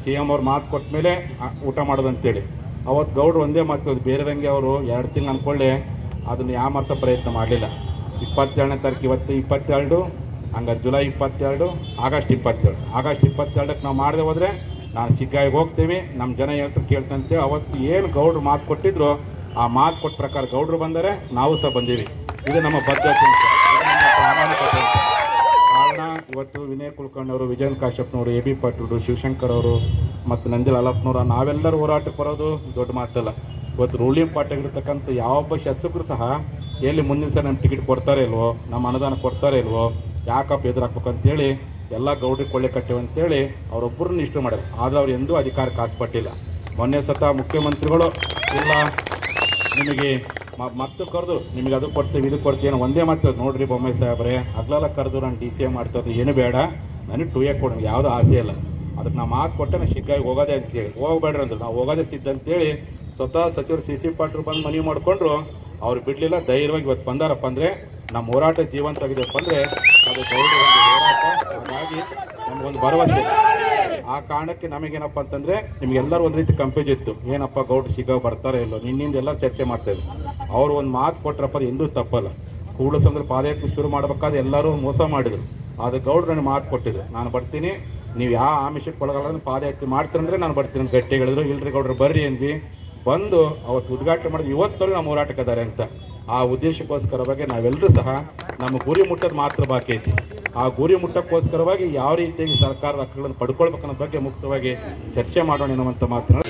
C M ಅವ್ರು ಮಾತು ಕೊಟ್ಟ ಮೇಲೆ ಊಟ ಮಾಡೋದಂತೇಳಿ. ಅವತ್ತು ಗೌಡ್ರು ಒಂದೇ ಮಾತು ಬೇರೆ ರಂಗೆ ಅವರು ಎರಡು ತಿಂಗಳು ಅಂದ್ಕೊಳ್ಳಿ ಅದನ್ನು ಯಾಮರ್ಸೋ ಪ್ರಯತ್ನ ಮಾಡಲಿಲ್ಲ. ಇಪ್ಪತ್ತೆರಡನೇ ತಾರೀಕು ಇವತ್ತು ಇಪ್ಪತ್ತೆರಡು ಹಂಗಾರೆ ಜುಲೈ ಇಪ್ಪತ್ತೆರಡು, ಆಗಸ್ಟ್ ಇಪ್ಪತ್ತೆರಡು. ಆಗಸ್ಟ್ ಇಪ್ಪತ್ತೆರಡಕ್ಕೆ ನಾವು ಮಾಡದೆ ಹೋದರೆ ನಾನು ಸಿಗ್ಗಾಯಿಗೆ ಹೋಗ್ತೀವಿ ನಮ್ಮ ಜನ ಹೇಳ್ತಾರೆ ಕೇಳ್ತಂತೆ ಅವತ್ತು ಏನು ಗೌಡ್ರು ಮಾತು ಕೊಟ್ಟಿದ್ರು, ಆ ಮಾತು ಕೊಟ್ಟ ಪ್ರಕಾರ ಗೌಡ್ರು ಬಂದರೆ ನಾವು ಸಹ ಬಂದೀವಿ. ಇದು ನಮ್ಮ ಬದ್ಧತೆ ಅಂತ. ಇವತ್ತು ವಿನಯ್ ಕುಲಕರ್ಣಿ ಅವರು, ವಿಜಯನ್ ಕಾಶ್ಯಪ್ನವರು, ಎ ಬಿ ಪಾಟೀಲ್ ಶಿವಶಂಕರ್ ಅವರು ಮತ್ತು ನಂದಿಲ್ ಅಲಪ್ನವರು ನಾವೆಲ್ಲರೂ ಹೋರಾಟಕ್ಕೆ ಬರೋದು ದೊಡ್ಡ ಮಾತಲ್ಲ. ಇವತ್ತು ರೂಲಿಂಗ್ ಪಾರ್ಟಿಗಿರ್ತಕ್ಕಂಥ ಯಾವೊಬ್ಬ ಶಾಸಕರು ಸಹ ಎಲ್ಲಿ ಮುಂದಿನ ಸಲ ನಮ್ಮ ಟಿಕೆಟ್ ಕೊಡ್ತಾರೆ ಇಲ್ವೋ, ನಮ್ಮ ಅನುದಾನ ಕೊಡ್ತಾರೆ ಇಲ್ವೋ ಯಾಕಪ್ಪ ಎದುರಾಕ್ಬೇಕು ಅಂತೇಳಿ, ಎಲ್ಲ ಗೌಡ್ರಿಗೆ ಕೊಳ್ಳೆ ಕಟ್ಟೇವೆ ಅಂತೇಳಿ ಅವರೊಬ್ಬರನ್ನ ಇಷ್ಟ ಮಾಡ್ಯಾರ ಆದರೆ ಅವ್ರು ಎಂದೂ ಅಧಿಕಾರಕ್ಕೆ ಆಸೆಪಟ್ಟಿಲ್ಲ ಮೊನ್ನೆ ಸತ ಮುಖ್ಯಮಂತ್ರಿಗಳು, ಇಲ್ಲ, ನಿಮಗೆ ಮತ್ತೆ ಕರೆದು, ನಿಮಗೆ ಅದು ಕೊಡ್ತೀವಿ, ಇದು ಕೊಡ್ತೀವಿ ಒಂದೇ ಮಾಡ್ತದೆ ನೋಡ್ರಿ ಬೊಮ್ಮಾಯಿ ಸಾಹೇಬ್ರೆ. ಅಗ್ಲೆಲ್ಲ ಕರೆದು ನಾನು ಡಿ ಸಿ ಎ ಮಾಡ್ತದ್ದು ಏನು ಬೇಡ. ನನಗೆ ಟೂ ಎ ಕೊಡೋಣ ಯಾವುದೂ ಆಸೆ ಇಲ್ಲ. ಅದಕ್ಕೆ ನಾ ಮಾತು ಕೊಟ್ಟೆ ನಾನು ಶಿಗ್ಗಾಗಿ ಹೋಗೋದೆ ಅಂತೇಳಿ. ಹೋಗ್ಬೇಡ್ರಿ ಅಂದ್ರೆ. ನಾವು ಹೋಗೋದೇ ಸಿದ್ಧ ಅಂತೇಳಿ ಸ್ವತಃ ಸಚಿವರು ಸಿ ಸಿ ಪಾಟ್ರು ಬಂದು ಮನವಿ ಮಾಡಿಕೊಂಡ್ರು. ಅವ್ರು ಬಿಡಲಿಲ್ಲ, ಧೈರ್ಯವಾಗಿ ಇವತ್ತು ಬಂದಾರಪ್ಪ ಅಂದರೆ, ನಮ್ಮ ಹೋರಾಟ ತೆಗೆದಪ್ಪ ಅಂದರೆ, ಅದು ಒಂದು ಹೋರಾಟ ಹಾಗಾಗಿ ನಮಗೊಂದು ಭರವಸೆ. ಆ ಕಾರಣಕ್ಕೆ ನಮಗೇನಪ್ಪ ಅಂತಂದರೆ, ನಿಮಗೆಲ್ಲರೂ ಒಂದು ರೀತಿ ಕಂಪೇಜ್ ಇತ್ತು. ಏನಪ್ಪ ಗೌಡ್ರು ಸಿಗೋ ಬರ್ತಾರೆ ಇಲ್ಲೋ, ನಿನ್ನಿಂದ ಎಲ್ಲ ಚರ್ಚೆ ಮಾಡ್ತಾ ಇದ್ರು. ಅವ್ರು ಒಂದು ಮಾತು ಕೊಟ್ರಪ್ಪ ಎಂದೂ ತಪ್ಪಲ್ಲ. ಕೂಡಲ ಸಂಘದ ಪಾದಯಾತ್ರೆ ಶುರು ಮಾಡ್ಬೇಕಾದ್ರೆ ಎಲ್ಲರೂ ಮೋಸ ಮಾಡಿದ್ರು. ಅದು ಗೌಡ್ರು ನನಗೆ ಮಾತು ಕೊಟ್ಟಿದ್ರು. ನಾನು ಬರ್ತೀನಿ. ನೀವು ಯಾವ ಆಮಿಷಕ್ಕೆ ಒಳಗಾಗಲ್ಲ ಪಾದಯಾತ್ರೆ ಮಾಡ್ತೀರಂದ್ರೆ ನಾನು ಬರ್ತೀನಿ ಅಂತ ಗಟ್ಟಿ ಹೇಳಿದ್ರು. ಇಲ್ರಿ ಗೌಡ್ರು, ಬರ್ರಿ ಅಂದ್ವಿ. ಬಂದು ಅವತ್ತು ಉದ್ಘಾಟನೆ ಮಾಡಿದ್ರು. ಇವತ್ತರೂ ನಮ್ಮ ಹೋರಾಟಕ್ಕಿದ್ದಾರೆ ಅಂತ. ಆ ಉದ್ದೇಶಕ್ಕೋಸ್ಕರವಾಗಿ ನಾವೆಲ್ಲರೂ ಸಹ ನಮ್ಮ ಗುರಿ ಮುಟ್ಟೋದು ಮಾತ್ರ ಬಾಕಿ ಐತಿ. ಆ ಗುರಿ ಮುಟ್ಟಕ್ಕೋಸ್ಕರವಾಗಿ ಯಾವ ರೀತಿಯಾಗಿ ಸರ್ಕಾರದ ಹಕ್ಕುಗಳನ್ನು ಪಡ್ಕೊಳ್ಬೇಕನ್ನೋ ಬಗ್ಗೆ ಮುಕ್ತವಾಗಿ ಚರ್ಚೆ ಮಾಡೋಣ ಎನ್ನುವಂಥ ಮಾತನಾಡಿ